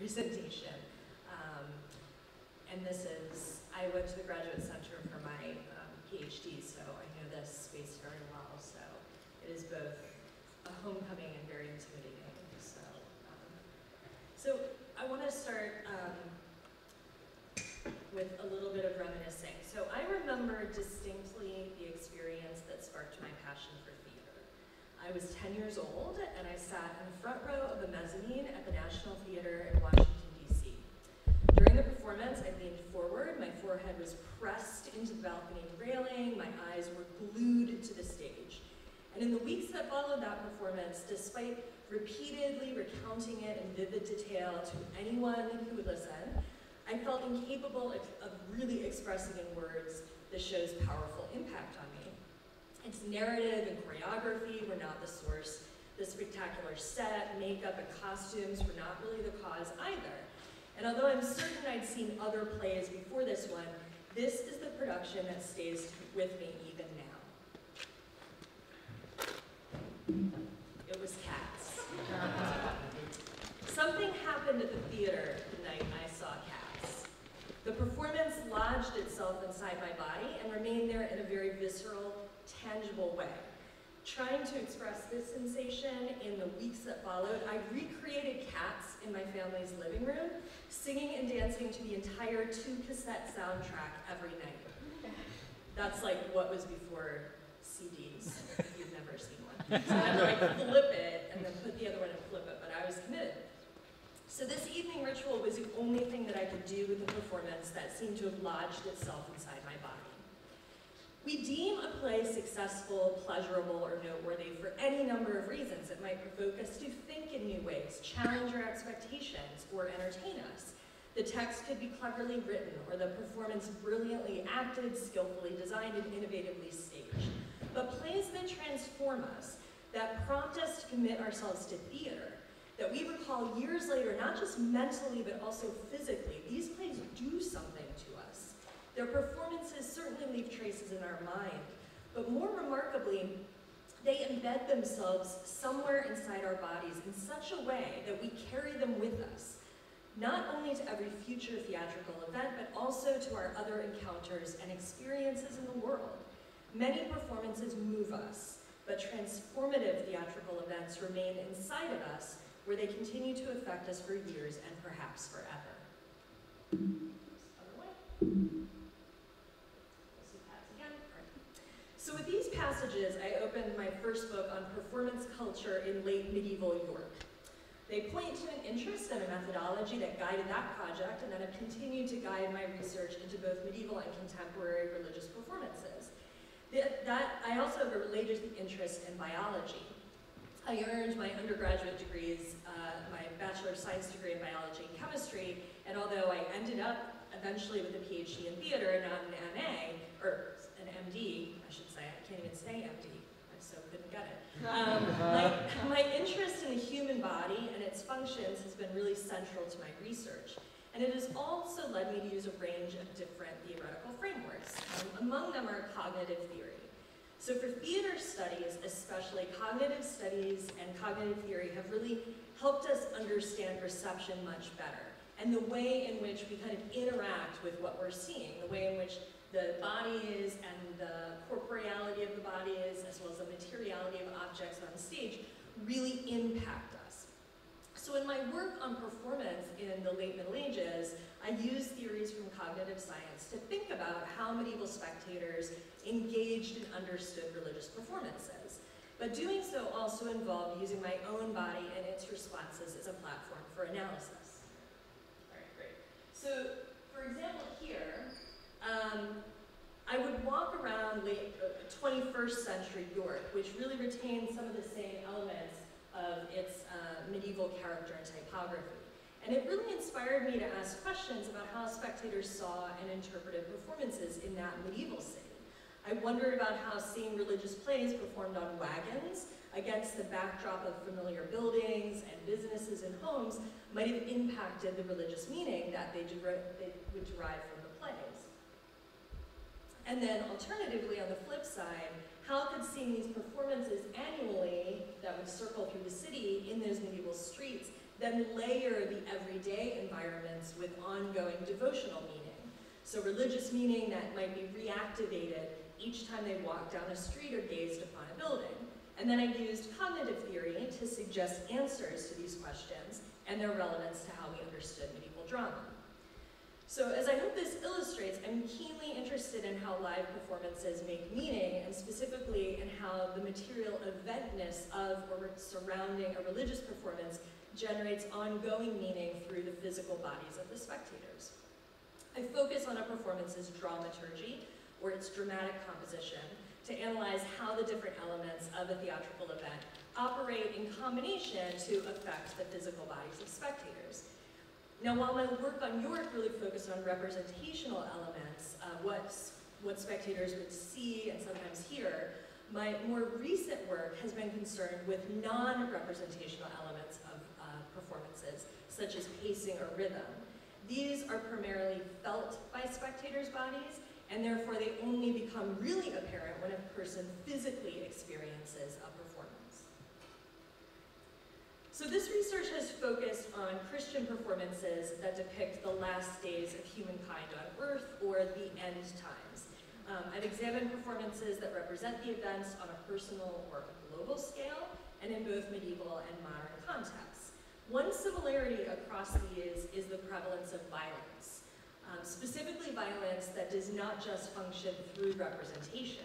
presentation. Um, and this is, I went to the Graduate Center for my um, PhD, so I know this space very well. So it is both a homecoming and very intimidating. So, um, so I want to start um, with a little bit of reminiscing. So I remember distinctly the experience that sparked my passion for. I was 10 years old and I sat in the front row of the mezzanine at the National Theater in Washington, D.C. During the performance, I leaned forward, my forehead was pressed into the balcony railing, my eyes were glued to the stage. And in the weeks that followed that performance, despite repeatedly recounting it in vivid detail to anyone who would listen, I felt incapable of really expressing in words the show's powerful impact on me. Its narrative and choreography were not the source. The spectacular set, makeup, and costumes were not really the cause either. And although I'm certain I'd seen other plays before this one, this is the production that stays with me even now. It was Cats. Something happened at the theater the night I saw Cats. The performance lodged itself inside my body and remained there in a very visceral, tangible way. Trying to express this sensation in the weeks that followed, I recreated Cats in my family's living room, singing and dancing to the entire two-cassette soundtrack every night. That's like what was before CDs. If you've never seen one. So I'd like flip it and then put the other one and flip it, but I was committed. So this evening ritual was the only thing that I could do with the performance that seemed to have lodged itself inside my body. We deem a play successful, pleasurable, or noteworthy for any number of reasons. It might provoke us to think in new ways, challenge our expectations, or entertain us. The text could be cleverly written, or the performance brilliantly acted, skillfully designed, and innovatively staged. But plays that transform us, that prompt us to commit ourselves to theater, that we recall years later, not just mentally, but also physically. These plays do something to. Their performances certainly leave traces in our mind, but more remarkably, they embed themselves somewhere inside our bodies in such a way that we carry them with us, not only to every future theatrical event, but also to our other encounters and experiences in the world. Many performances move us, but transformative theatrical events remain inside of us where they continue to affect us for years and perhaps forever. So with these passages, I opened my first book on performance culture in late medieval York. They point to an interest and a methodology that guided that project and that have continued to guide my research into both medieval and contemporary religious performances. That, I also have a related interest in biology. I earned my undergraduate degrees, uh, my Bachelor of Science degree in biology and chemistry, and although I ended up eventually with a PhD in theater, and not an MA, or MD, I should say, I can't even say MD, I'm so couldn't get it. Um, my, my interest in the human body and its functions has been really central to my research. And it has also led me to use a range of different theoretical frameworks. Um, among them are cognitive theory, so for theater studies, especially cognitive studies and cognitive theory have really helped us understand perception much better and the way in which we kind of interact with what we're seeing, the way in which the body is and the corporeality of the body is, as well as the materiality of objects on stage, really impact us. So in my work on performance in the late Middle Ages, I use theories from cognitive science to think about how medieval spectators engaged and understood religious performances. But doing so also involved using my own body and its responses as a platform for analysis. All right, great. So, for example, um, I would walk around late uh, 21st century York, which really retains some of the same elements of its uh, medieval character and typography. And it really inspired me to ask questions about how spectators saw and interpreted performances in that medieval city. I wondered about how seeing religious plays performed on wagons against the backdrop of familiar buildings and businesses and homes might have impacted the religious meaning that they, they would derive from. And then alternatively, on the flip side, how could seeing these performances annually that would circle through the city in those medieval streets then layer the everyday environments with ongoing devotional meaning. So religious meaning that might be reactivated each time they walked down a street or gazed upon a building. And then I used cognitive theory to suggest answers to these questions and their relevance to how we understood medieval drama. So as I hope this illustrates, I'm keenly interested in how live performances make meaning, and specifically in how the material eventness of or surrounding a religious performance generates ongoing meaning through the physical bodies of the spectators. I focus on a performance's dramaturgy, or its dramatic composition, to analyze how the different elements of a theatrical event operate in combination to affect the physical bodies of spectators. Now, while my work on York really focused on representational elements, uh, what, what spectators would see and sometimes hear, my more recent work has been concerned with non-representational elements of uh, performances, such as pacing or rhythm. These are primarily felt by spectators' bodies, and therefore they only become really apparent when a person physically experiences a so this research has focused on Christian performances that depict the last days of humankind on Earth or the end times. Um, I've examined performances that represent the events on a personal or global scale, and in both medieval and modern contexts. One similarity across these is the prevalence of violence, um, specifically violence that does not just function through representation,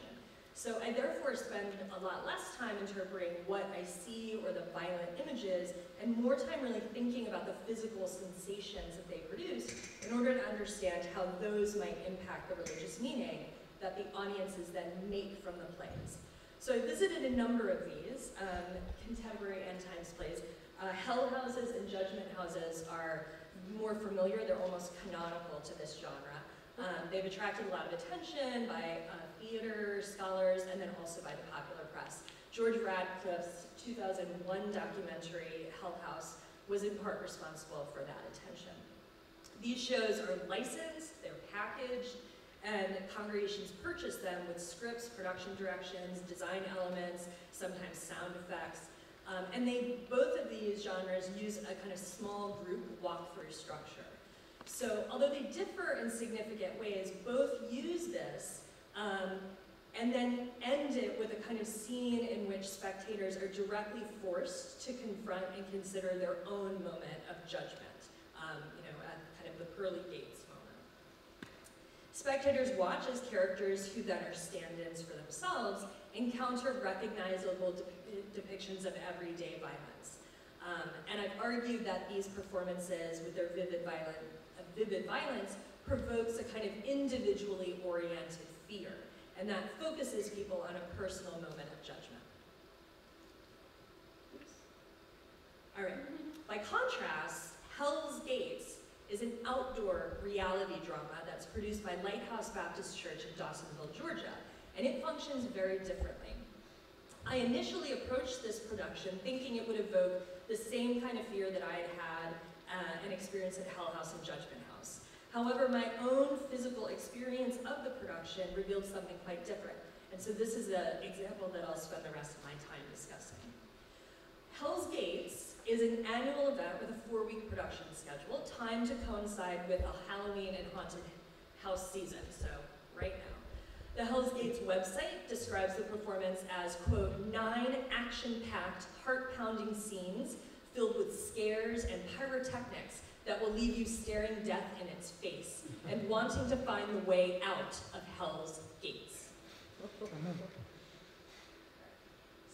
so I therefore spend a lot less time interpreting what I see or the violent images and more time really thinking about the physical sensations that they produce in order to understand how those might impact the religious meaning that the audiences then make from the plays. So I visited a number of these, um, contemporary end times plays. Uh, hell houses and judgment houses are more familiar, they're almost canonical to this genre. Um, they've attracted a lot of attention by uh, theater scholars and then also by the popular press. George Ratliff's 2001 documentary, Hell House, was in part responsible for that attention. These shows are licensed, they're packaged, and congregations purchase them with scripts, production directions, design elements, sometimes sound effects. Um, and they, both of these genres use a kind of small group walkthrough structure. So although they differ in significant ways, both use this um, and then end it with a kind of scene in which spectators are directly forced to confront and consider their own moment of judgment, um, you know, at kind of the pearly gates moment. Spectators watch as characters who then are stand-ins for themselves encounter recognizable de depictions of everyday violence. Um, and I've argued that these performances, with their vivid violent vivid violence provokes a kind of individually oriented fear, and that focuses people on a personal moment of judgment. All right. By contrast, Hell's Gates is an outdoor reality drama that's produced by Lighthouse Baptist Church in Dawsonville, Georgia, and it functions very differently. I initially approached this production thinking it would evoke the same kind of fear that I had had uh, and experienced at Hell House and Judgment However, my own physical experience of the production revealed something quite different. And so this is an example that I'll spend the rest of my time discussing. Hell's Gates is an annual event with a four-week production schedule, timed to coincide with a Halloween and haunted house season, so right now. The Hell's Gates website describes the performance as, quote, nine action-packed, heart-pounding scenes filled with scares and pyrotechnics that will leave you staring death in its face and wanting to find the way out of hell's gates.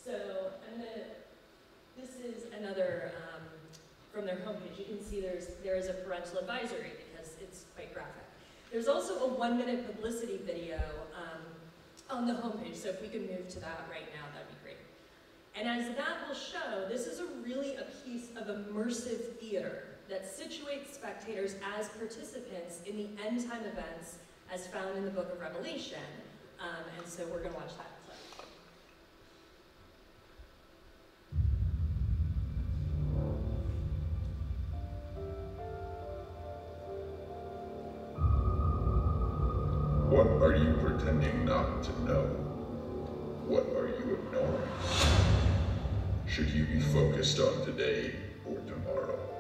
So, and this is another, um, from their homepage, you can see there's, there is a parental advisory because it's quite graphic. There's also a one minute publicity video um, on the homepage, so if we could move to that right now, that'd be great. And as that will show, this is a really a piece of immersive theater that situates spectators as participants in the end time events as found in the book of Revelation. Um, and so we're going to watch that. What are you pretending not to know? What are you ignoring? Should you be focused on today for tomorrow.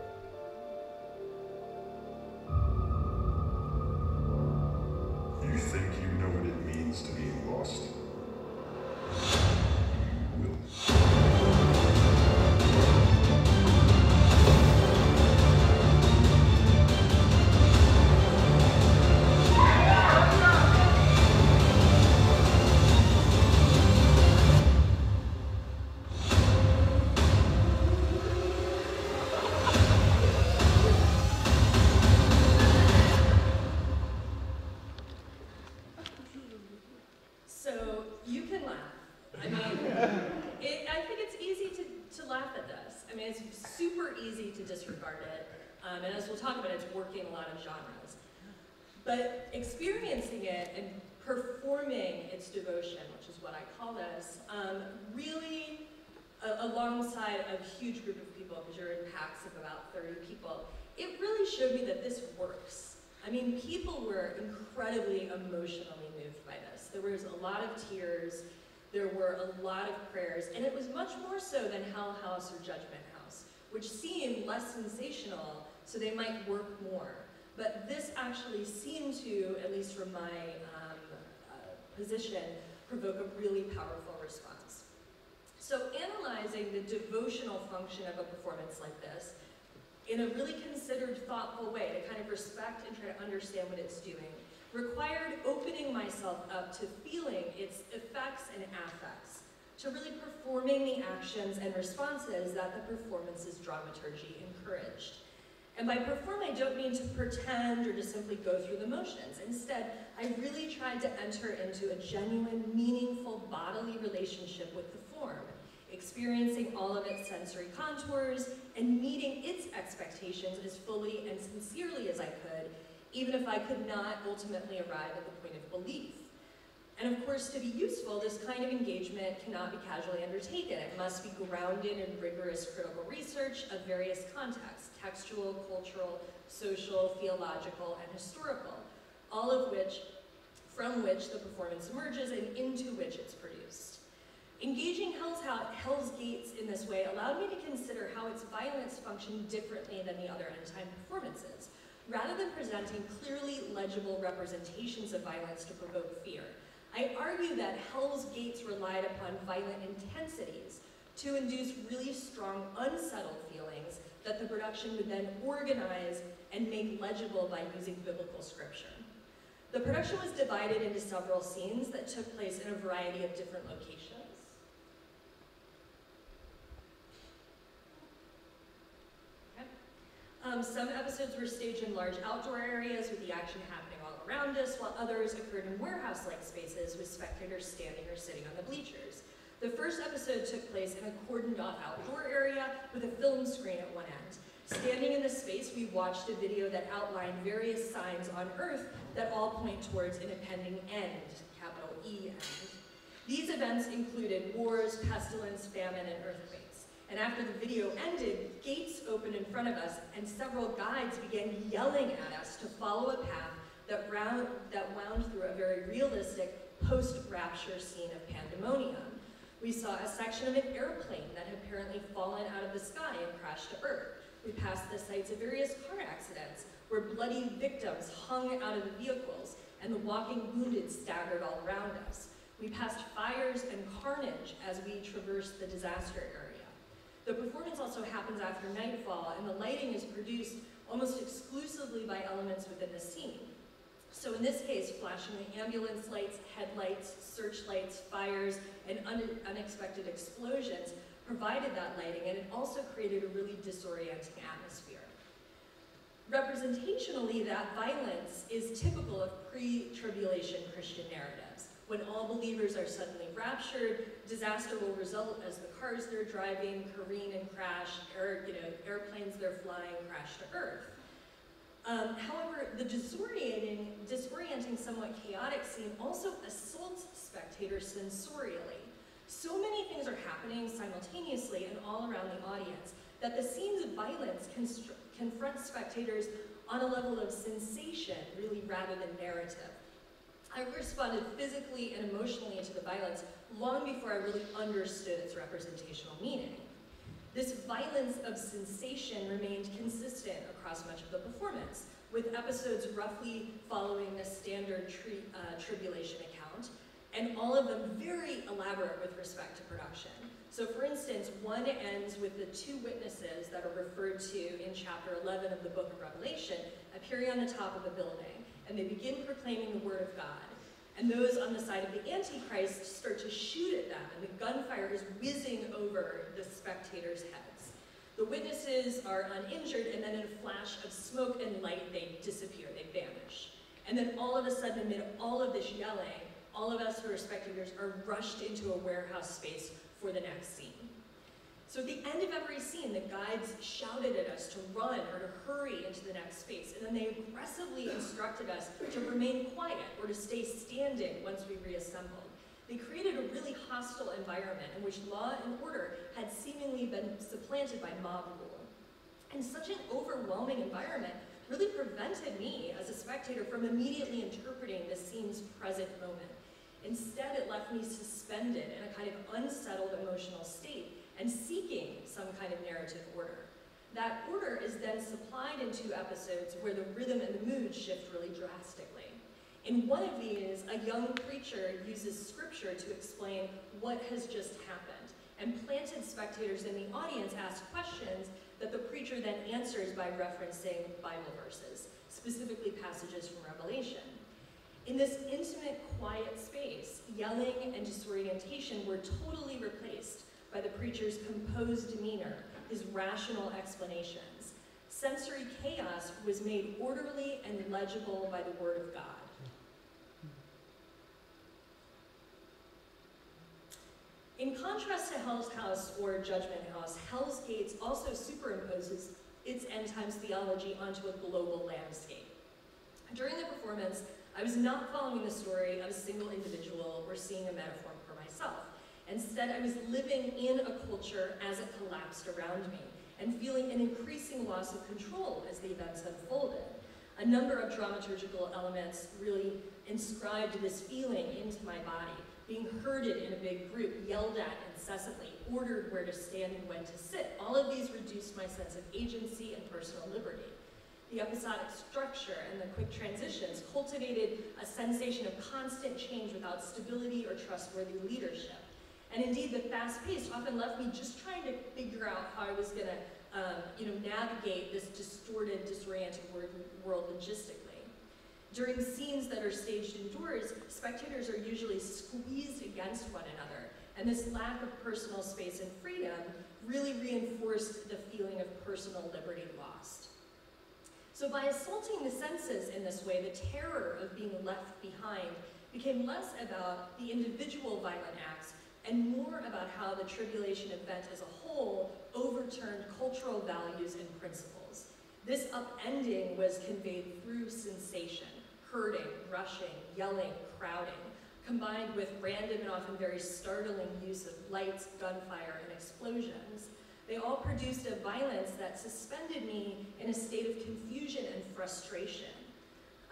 Of genres. But experiencing it and performing its devotion, which is what I call this, um, really a- alongside a huge group of people, because you're in packs of about 30 people, it really showed me that this works. I mean, people were incredibly emotionally moved by this. There was a lot of tears, there were a lot of prayers, and it was much more so than Hell House or Judgment House, which seemed less sensational, so they might work more. But this actually seemed to, at least from my um, uh, position, provoke a really powerful response. So analyzing the devotional function of a performance like this in a really considered, thoughtful way to kind of respect and try to understand what it's doing required opening myself up to feeling its effects and affects, to really performing the actions and responses that the performance's dramaturgy encouraged. And by perform, I don't mean to pretend or to simply go through the motions. Instead, I really tried to enter into a genuine, meaningful bodily relationship with the form, experiencing all of its sensory contours and meeting its expectations as fully and sincerely as I could, even if I could not ultimately arrive at the point of belief. And of course, to be useful, this kind of engagement cannot be casually undertaken. It must be grounded in rigorous critical research of various contexts, textual, cultural, social, theological, and historical, all of which, from which the performance emerges and into which it's produced. Engaging Hell's, Hell's Gates in this way allowed me to consider how its violence functioned differently than the other end-time performances. Rather than presenting clearly legible representations of violence to provoke fear, I argue that Hell's Gates relied upon violent intensities to induce really strong, unsettled feelings that the production would then organize and make legible by using biblical scripture. The production was divided into several scenes that took place in a variety of different locations. Okay. Um, some episodes were staged in large outdoor areas with the action happening all around us, while others occurred in warehouse-like spaces with spectators standing or sitting on the bleachers. The first episode took place in a cordoned-off outdoor area with a film screen at one end. Standing in the space, we watched a video that outlined various signs on Earth that all point towards an impending end, capital E end. These events included wars, pestilence, famine, and earthquakes. And after the video ended, gates opened in front of us, and several guides began yelling at us to follow a path that, round, that wound through a very realistic post-rapture scene of pandemonium. We saw a section of an airplane that had apparently fallen out of the sky and crashed to Earth. We passed the sites of various car accidents where bloody victims hung out of the vehicles and the walking wounded staggered all around us. We passed fires and carnage as we traversed the disaster area. The performance also happens after nightfall and the lighting is produced almost exclusively by elements within the scene. So in this case, flashing ambulance lights, headlights, searchlights, fires, and un unexpected explosions provided that lighting, and it also created a really disorienting atmosphere. Representationally, that violence is typical of pre-tribulation Christian narratives. When all believers are suddenly raptured, disaster will result as the cars they're driving careen and crash, air, you know, airplanes they're flying crash to earth. Um, however, the disorienting, disorienting, somewhat chaotic scene also assaults spectators sensorially. So many things are happening simultaneously and all around the audience that the scenes of violence confront spectators on a level of sensation, really, rather than narrative. I responded physically and emotionally to the violence long before I really understood its representational meaning. This violence of sensation remained consistent across much of the performance, with episodes roughly following the standard tri uh, tribulation account, and all of them very elaborate with respect to production. So for instance, one ends with the two witnesses that are referred to in chapter 11 of the book of Revelation appearing on the top of a building, and they begin proclaiming the word of God. And those on the side of the Antichrist start to shoot at them, and the gunfire is whizzing over the spectators' heads. The witnesses are uninjured, and then in a flash of smoke and light, they disappear, they vanish. And then all of a sudden, amid all of this yelling, all of us who are spectators are rushed into a warehouse space for the next scene. So at the end of every scene, the guides shouted at us to run or to hurry into the next space, and then they aggressively instructed us to remain quiet or to stay standing once we reassembled. They created a really hostile environment in which law and order had seemingly been supplanted by mob rule. And such an overwhelming environment really prevented me, as a spectator, from immediately interpreting the scene's present moment. Instead, it left me suspended in a kind of unsettled emotional state and seeking some kind of narrative order. That order is then supplied in two episodes where the rhythm and the mood shift really drastically. In one of these, a young preacher uses scripture to explain what has just happened, and planted spectators in the audience ask questions that the preacher then answers by referencing Bible verses, specifically passages from Revelation. In this intimate, quiet space, yelling and disorientation were totally replaced by the preacher's composed demeanor, his rational explanations. Sensory chaos was made orderly and legible by the Word of God. In contrast to Hell's House or Judgment House, Hell's Gates also superimposes its end times theology onto a global landscape. During the performance, I was not following the story of a single individual or seeing a metaphor for myself. Instead, I was living in a culture as it collapsed around me and feeling an increasing loss of control as the events unfolded. A number of dramaturgical elements really inscribed this feeling into my body, being herded in a big group, yelled at incessantly, ordered where to stand and when to sit. All of these reduced my sense of agency and personal liberty. The episodic structure and the quick transitions cultivated a sensation of constant change without stability or trustworthy leadership. And indeed, the fast pace often left me just trying to figure out how I was going to um, you know, navigate this distorted, disoriented world logistically. During scenes that are staged indoors, spectators are usually squeezed against one another, and this lack of personal space and freedom really reinforced the feeling of personal liberty lost. So by assaulting the senses in this way, the terror of being left behind became less about the individual violent acts and more about how the tribulation event as a whole overturned cultural values and principles. This upending was conveyed through sensation, herding, rushing, yelling, crowding, combined with random and often very startling use of lights, gunfire, and explosions. They all produced a violence that suspended me in a state of confusion and frustration.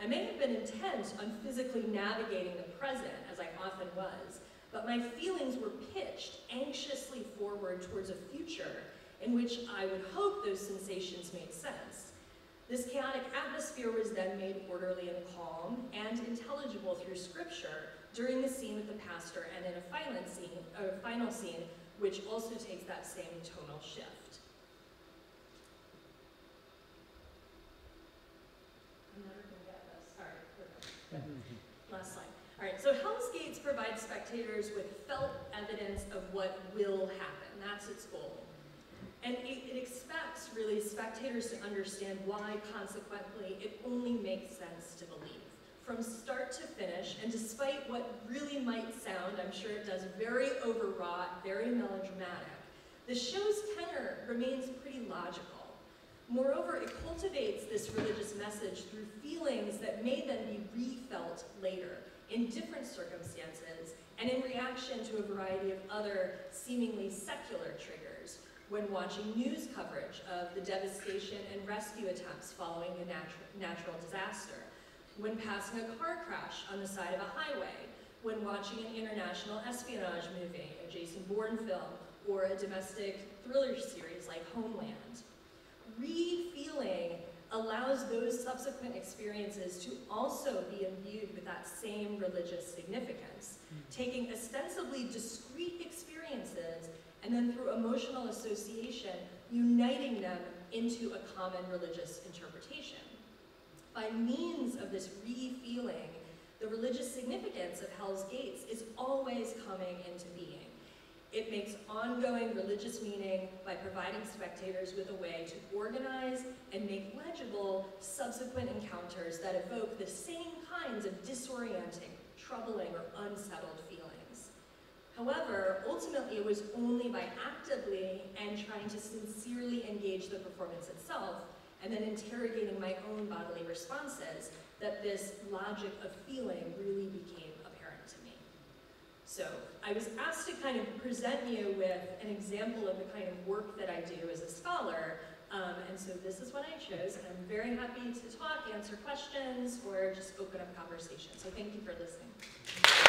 I may have been intent on physically navigating the present, as I often was, but my feelings were pitched anxiously forward towards a future in which I would hope those sensations made sense. This chaotic atmosphere was then made orderly and calm and intelligible through scripture during the scene with the pastor and in a final scene, a final scene which also takes that same tonal shift. I'm never going to get this. All right, last slide. All right, so Hell's Gates provides spectators with felt evidence of what will happen. That's its goal. And it, it, expects, really, spectators to understand why, consequently, it only makes sense to believe from start to finish, and despite what really might sound, I'm sure it does, very overwrought, very melodramatic, the show's tenor remains pretty logical. Moreover, it cultivates this religious message through feelings that may then be refelt later, in different circumstances, and in reaction to a variety of other seemingly secular triggers, when watching news coverage of the devastation and rescue attempts following a natu natural disaster, when passing a car crash on the side of a highway, when watching an international espionage movie, a Jason Bourne film, or a domestic thriller series like Homeland. Re-feeling allows those subsequent experiences to also be imbued with that same religious significance, hmm. taking ostensibly discrete experiences and then through emotional association, uniting them into a common religious interpretation. By means of this re-feeling, the religious significance of Hell's Gates is always coming into being. It makes ongoing religious meaning by providing spectators with a way to organize and make legible subsequent encounters that evoke the same kinds of disorienting, troubling, or unsettled feelings. However, ultimately it was only by actively and trying to sincerely engage the performance itself and then interrogating my own bodily responses that this logic of feeling really became so I was asked to kind of present you with an example of the kind of work that I do as a scholar, um, and so this is what I chose, and I'm very happy to talk, answer questions, or just open up conversation. So thank you for listening.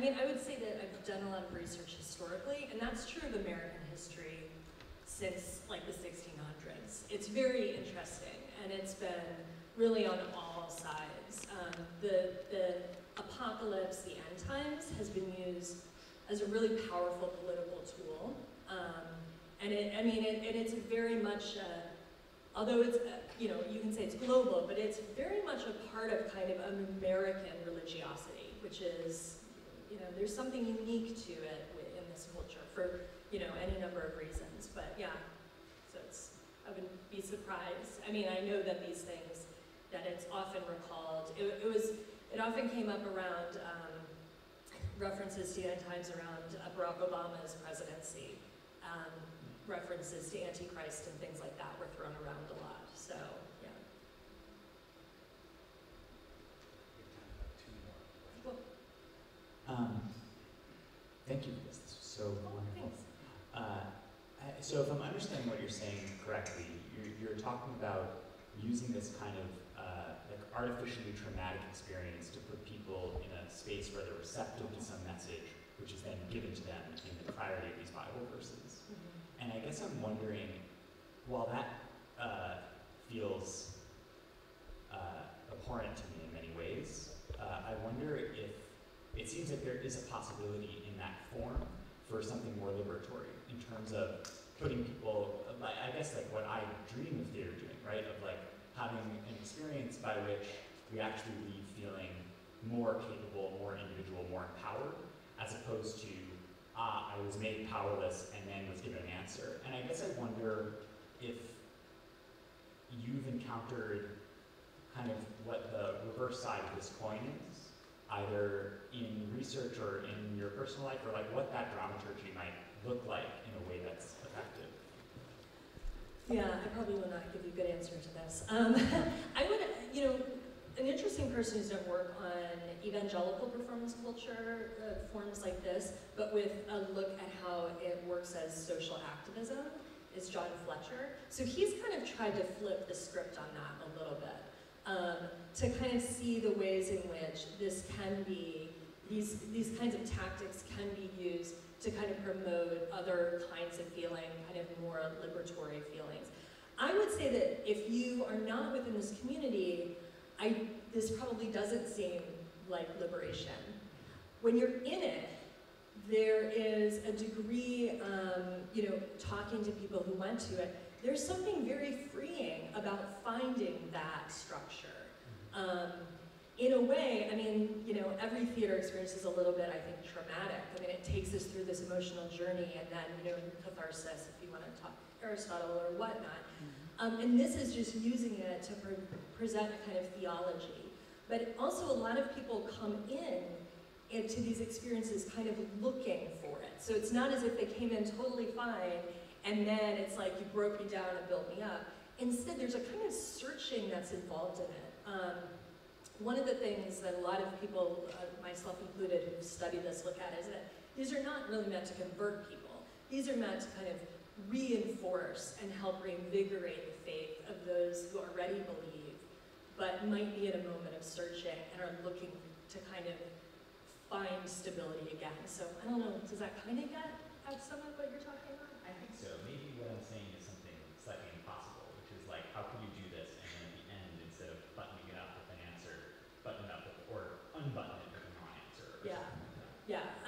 mean, I would say that I've done a lot of research historically, and that's true of American history since like the 1600s. It's very interesting, and it's been really on all sides. Um, the, the apocalypse, the end times, has been used as a really powerful political tool. Um, and it, I mean, it, and it's very much, although it's, uh, you know, you can say it's global, but it's very much a part of kind of American religiosity, which is you know, there's something unique to it in this culture for, you know, any number of reasons. But yeah, so it's, I wouldn't be surprised. I mean, I know that these things, that it's often recalled. It, it was, it often came up around um, references to times around uh, Barack Obama's presidency. Um, references to Antichrist and things like that were thrown around a lot. So, yeah. Um, thank you for this. This was so wonderful. Uh, so if I'm understanding what you're saying correctly, you're, you're talking about using this kind of uh, like artificially traumatic experience to put people in a space where they're receptive to some message, which is then given to them in the priority of these Bible verses. Mm-hmm. And I guess I'm wondering, while that uh, feels uh, abhorrent to me in many ways, uh, I wonder if it seems like there is a possibility in that form for something more liberatory in terms of putting people, I guess like what I dream of theater doing, right? Of like having an experience by which we actually leave feeling more capable, more individual, more empowered, as opposed to, ah, I was made powerless and then was given an answer. And I guess I wonder if you've encountered kind of what the reverse side of this coin is, either in research or in your personal life, or like what that dramaturgy might look like in a way that's effective? Yeah, I probably will not give you a good answer to this. Um, I would, you know, an interesting person who's done work on evangelical performance culture uh, forms like this, but with a look at how it works as social activism, is John Fletcher. So he's kind of tried to flip the script on that a little bit um, to kind of see the ways in which this can be these, these kinds of tactics can be used to kind of promote other kinds of feeling, kind of more liberatory feelings. I would say that if you are not within this community, I, this probably doesn't seem like liberation. When you're in it, there is a degree, um, you know, talking to people who went to it, there's something very freeing about finding that structure. Um, in a way, I mean, you know, every theater experience is a little bit, I think, traumatic. I mean, it takes us through this emotional journey and then, you know, catharsis, if you want to talk Aristotle or whatnot. Um, and this is just using it to pre present a kind of theology. But also a lot of people come in into these experiences kind of looking for it. So it's not as if they came in totally fine and then it's like you broke me down and built me up. Instead, there's a kind of searching that's involved in it. Um, one of the things that a lot of people, uh, myself included, who study this look at is that these are not really meant to convert people. These are meant to kind of reinforce and help reinvigorate the faith of those who already believe, but might be in a moment of searching and are looking to kind of find stability again. So I don't know, does that kind of get at some of what you're talking about?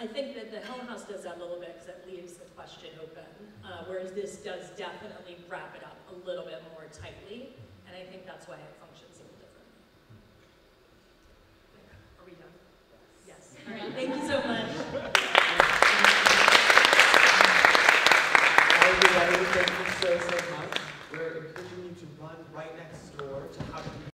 I think that the Hell House does that a little bit because it leaves the question open, uh, whereas this does definitely wrap it up a little bit more tightly, and I think that's why it functions a little different. Hmm. Are we done? Yes. yes. All right, thank you so much.